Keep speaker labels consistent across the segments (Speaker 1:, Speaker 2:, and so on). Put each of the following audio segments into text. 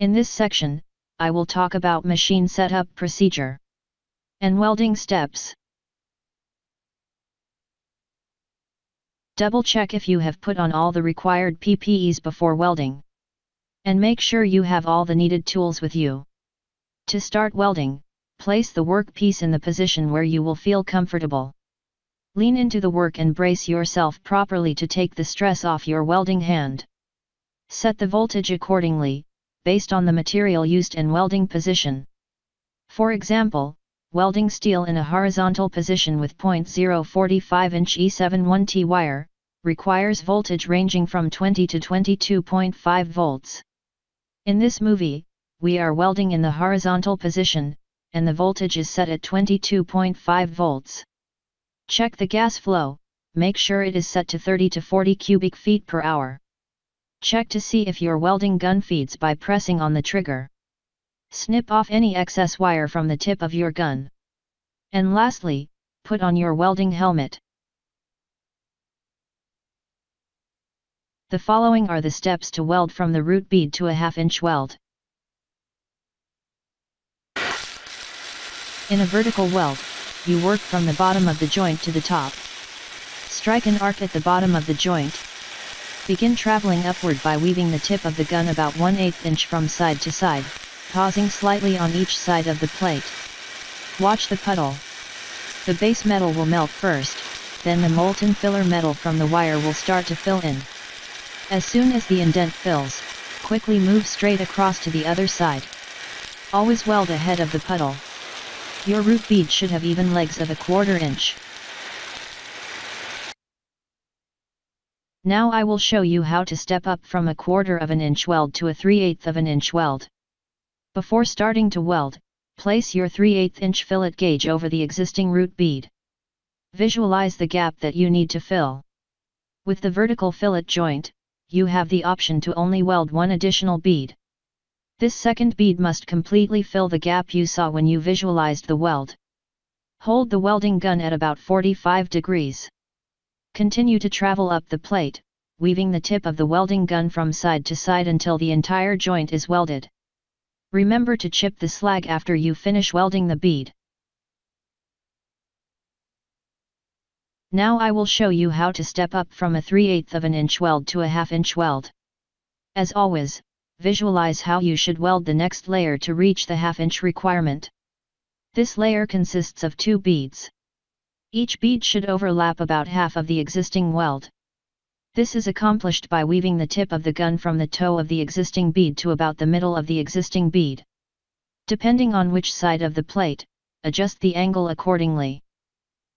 Speaker 1: In this section, I will talk about machine setup procedure and welding steps. Double check if you have put on all the required PPEs before welding. And make sure you have all the needed tools with you. To start welding, place the workpiece in the position where you will feel comfortable. Lean into the work and brace yourself properly to take the stress off your welding hand. Set the voltage accordingly, based on the material used and welding position. For example, welding steel in a horizontal position with 0.045 inch E71T wire, requires voltage ranging from 20 to 22.5 volts. In this movie, we are welding in the horizontal position, and the voltage is set at 22.5 volts. Check the gas flow, make sure it is set to 30 to 40 cubic feet per hour. Check to see if your welding gun feeds by pressing on the trigger. Snip off any excess wire from the tip of your gun. And lastly, put on your welding helmet. The following are the steps to weld from the root bead to a half-inch weld. In a vertical weld, you work from the bottom of the joint to the top. Strike an arc at the bottom of the joint. Begin traveling upward by weaving the tip of the gun about 1 8 inch from side to side, pausing slightly on each side of the plate. Watch the puddle. The base metal will melt first, then the molten filler metal from the wire will start to fill in. As soon as the indent fills, quickly move straight across to the other side. Always weld ahead of the puddle. Your root bead should have even legs of a quarter inch. Now I will show you how to step up from a quarter of an inch weld to a 3 8 of an inch weld. Before starting to weld, place your 3 8 inch fillet gauge over the existing root bead. Visualize the gap that you need to fill. With the vertical fillet joint, you have the option to only weld one additional bead. This second bead must completely fill the gap you saw when you visualized the weld. Hold the welding gun at about 45 degrees. Continue to travel up the plate, weaving the tip of the welding gun from side to side until the entire joint is welded. Remember to chip the slag after you finish welding the bead. Now I will show you how to step up from a 3 8 of an inch weld to a half inch weld. As always, visualize how you should weld the next layer to reach the half inch requirement. This layer consists of two beads. Each bead should overlap about half of the existing weld. This is accomplished by weaving the tip of the gun from the toe of the existing bead to about the middle of the existing bead. Depending on which side of the plate, adjust the angle accordingly.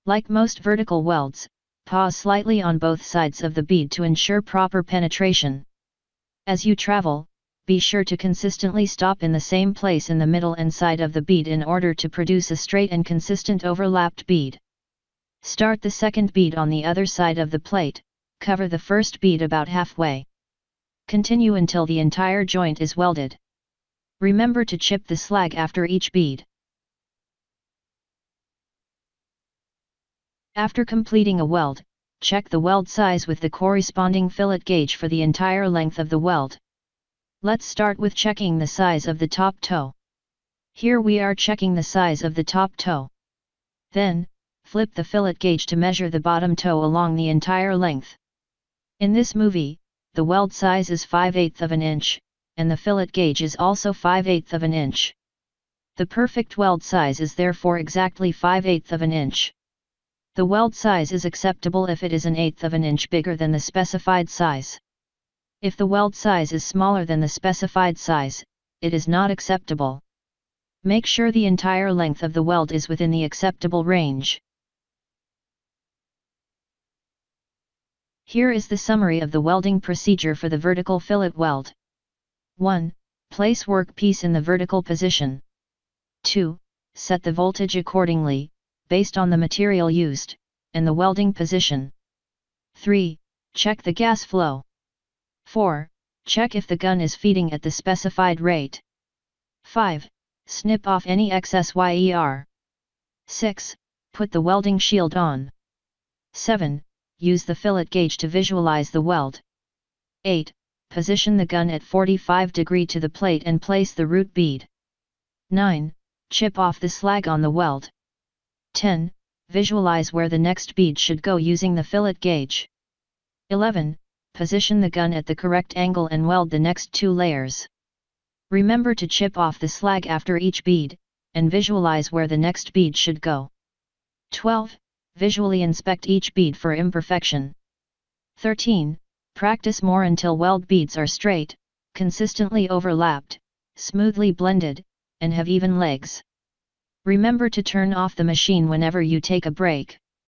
Speaker 1: Like most vertical welds, pause slightly on both sides of the bead to ensure proper penetration. As you travel, be sure to consistently stop in the same place in the middle and side of the bead in order to produce a straight and consistent overlapped bead. Start the second bead on the other side of the plate, cover the first bead about halfway. Continue until the entire joint is welded. Remember to chip the slag after each bead. After completing a weld, check the weld size with the corresponding fillet gauge for the entire length of the weld. Let's start with checking the size of the top toe. Here we are checking the size of the top toe. Then, flip the fillet gauge to measure the bottom toe along the entire length. In this movie, the weld size is 5 8 of an inch, and the fillet gauge is also 5 8 of an inch. The perfect weld size is therefore exactly 5 8 of an inch. The weld size is acceptable if it is an eighth of an inch bigger than the specified size. If the weld size is smaller than the specified size, it is not acceptable. Make sure the entire length of the weld is within the acceptable range. Here is the summary of the welding procedure for the vertical fillet weld. 1. Place workpiece in the vertical position. 2. Set the voltage accordingly, based on the material used, and the welding position. 3. Check the gas flow. 4. Check if the gun is feeding at the specified rate. 5. Snip off any excess wire. 6. Put the welding shield on. 7 use the fillet gauge to visualize the weld. 8. position the gun at 45 degree to the plate and place the root bead. 9. Chip off the slag on the weld. 10. Visualize where the next bead should go using the fillet gauge. 11. Position the gun at the correct angle and weld the next two layers. Remember to chip off the slag after each bead, and visualize where the next bead should go. 12. Visually inspect each bead for imperfection. 13. Practice more until weld beads are straight, consistently overlapped, smoothly blended, and have even legs. Remember to turn off the machine whenever you take a break.